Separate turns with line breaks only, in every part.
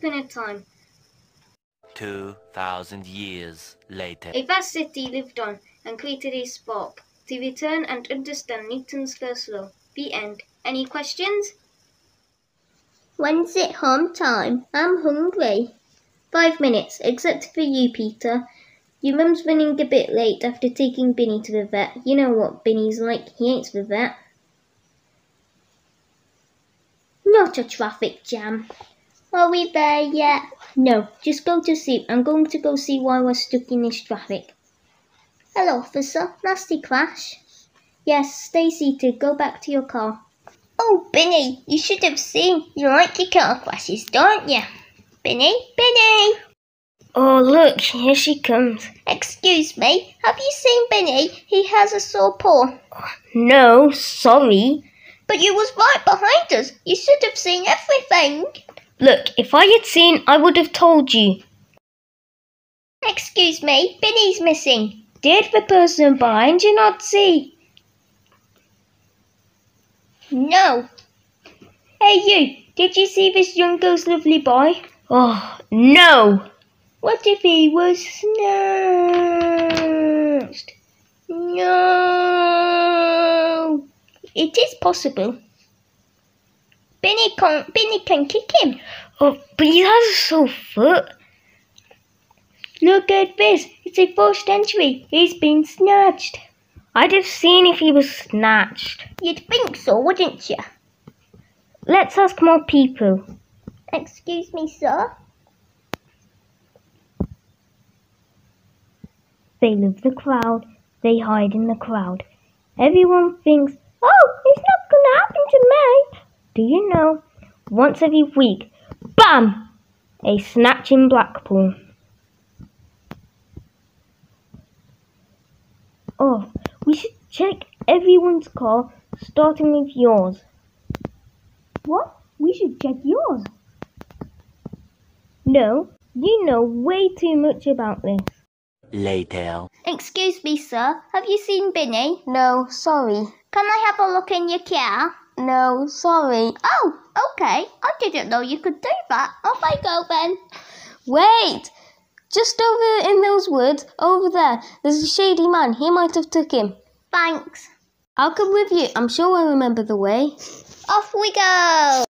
Once upon a time,
2,000 years later.
a vast city lived on and created a spark to return and understand Newton's first law. The end. Any questions?
When's it home time? I'm hungry.
Five minutes, except for you, Peter. Your mum's running a bit late after taking Bini to the vet. You know what Bini's like, he hates the vet. Not a traffic jam.
Are we there yet?
No, just go to sleep. I'm going to go see why we're stuck in this traffic.
Hello, officer. Nasty crash.
Yes, stay seated. Go back to your car.
Oh, Bini, you should have seen. You like your car crashes, don't you? Bini, Bini!
Oh, look, here she comes.
Excuse me, have you seen Bini? He has a sore paw.
No, sorry.
But you was right behind us. You should have seen everything.
Look, if I had seen, I would have told you.
Excuse me, Bini's missing.
Did the person behind you not see?
No.
Hey, you, did you see this young girl's lovely boy? Oh, no. What if he was snatched?
No.
It is possible.
Bini can Bini can kick him.
Oh, but he has a sore foot. Look at this. It's a forced entry. He's been snatched. I'd have seen if he was snatched.
You'd think so, wouldn't you?
Let's ask more people.
Excuse me, sir.
They love the crowd. They hide in the crowd. Everyone thinks, oh, it's not going to happen to me. Do you know? Once every week, BAM! A snatch in Blackpool. Oh, we should check everyone's car, starting with yours. What? We should check yours. No, you know way too much about this.
Later.
Excuse me, sir. Have you seen Bini? No, sorry. Can I have a look in your car? No, sorry. Oh, okay. I didn't know you could do that. Oh Off I go then.
Wait! Just over in those woods, over there, there's a shady man. He might have took him.
Thanks.
I'll come with you. I'm sure I remember the way.
Off we go.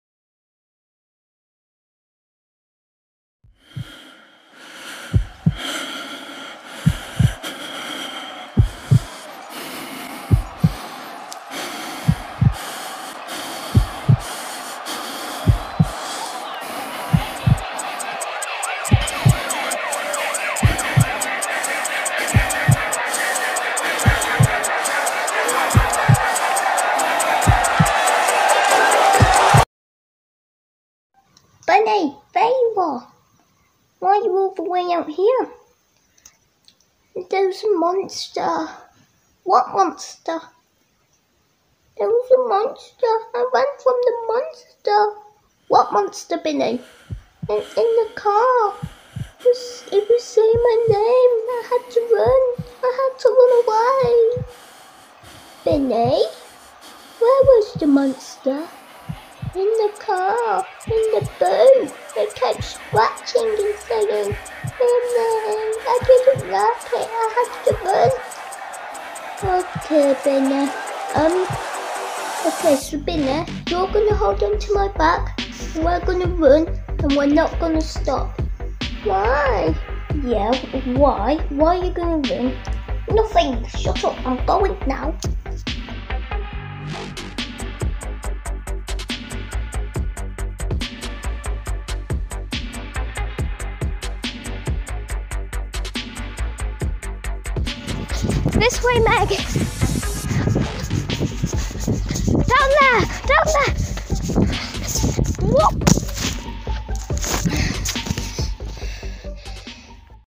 There you. Why are you all the way out here? There's a monster. What monster? There was a monster. I ran from the monster. What monster, Bini? In, in the car. It was, it was saying my name. I had to run. I had to run away. Bini? Where was the monster? In the car, in the boat. It kept scratching and Bini, I didn't like it. I had to run. Okay, Bini. Um, okay, so you're gonna hold on to my back. We're gonna run, and we're not gonna stop. Why?
Yeah, why? Why are you gonna run?
Nothing. Shut up. I'm going now.
This way, Meg. Down there, down there.